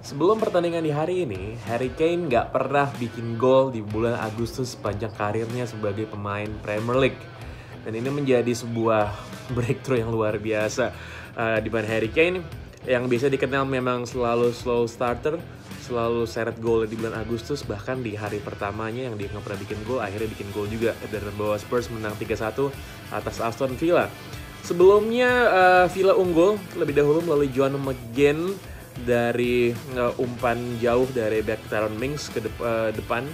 Sebelum pertandingan di hari ini, Harry Kane nggak pernah bikin gol di bulan Agustus sepanjang karirnya sebagai pemain Premier League. Dan ini menjadi sebuah breakthrough yang luar biasa. Uh, di mana Harry Kane yang biasa dikenal memang selalu slow starter, selalu seret gol di bulan Agustus, bahkan di hari pertamanya yang dia nggak pernah bikin gol, akhirnya bikin gol juga. Dan membawa Spurs menang 3-1 atas Aston Villa. Sebelumnya uh, Villa unggul lebih dahulu melalui John McGinn dari uh, umpan jauh dari back Tyrone Mings ke dep uh, depan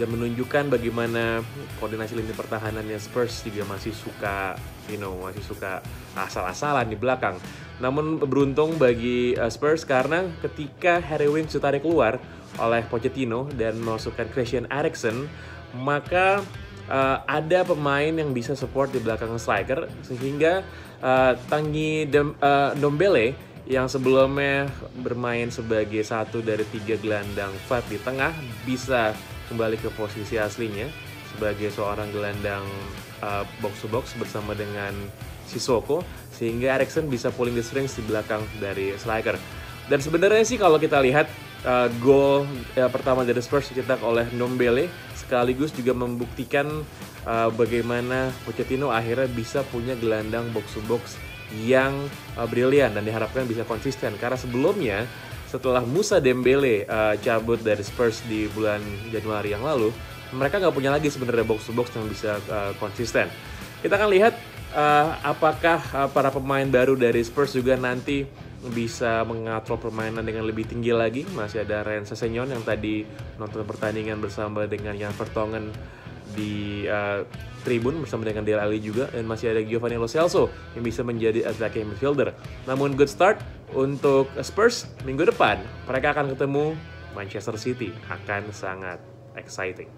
dan menunjukkan bagaimana koordinasi lini pertahanannya Spurs juga masih suka you know masih suka asal-asalan di belakang. Namun beruntung bagi uh, Spurs karena ketika Harry Winks ditarik keluar oleh Pochettino dan memasukkan Christian Eriksen, maka uh, ada pemain yang bisa support di belakang striker sehingga uh, Tangi Dem, uh, Dombele yang sebelumnya bermain sebagai satu dari tiga gelandang fat di tengah bisa kembali ke posisi aslinya sebagai seorang gelandang uh, box to box bersama dengan Sissoko sehingga Erikson bisa pulling the strings di belakang dari striker. Dan sebenarnya sih kalau kita lihat uh, gol uh, pertama dari Spurs dicetak oleh Ndombele sekaligus juga membuktikan uh, bagaimana Pochettino akhirnya bisa punya gelandang box to box yang uh, brilian dan diharapkan bisa konsisten. Karena sebelumnya setelah Musa Dembele uh, cabut dari Spurs di bulan Januari yang lalu mereka nggak punya lagi sebenarnya box to box yang bisa uh, konsisten. Kita akan lihat uh, apakah uh, para pemain baru dari Spurs juga nanti bisa mengatur permainan dengan lebih tinggi lagi. Masih ada Ren Sessegnon yang tadi nonton pertandingan bersama dengan Jan Vertonghen di uh, tribun bersama dengan Dele Alli juga dan masih ada Giovanni Lo Celso yang bisa menjadi attacking midfielder. Namun good start untuk Spurs minggu depan mereka akan ketemu Manchester City akan sangat exciting.